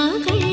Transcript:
மகள்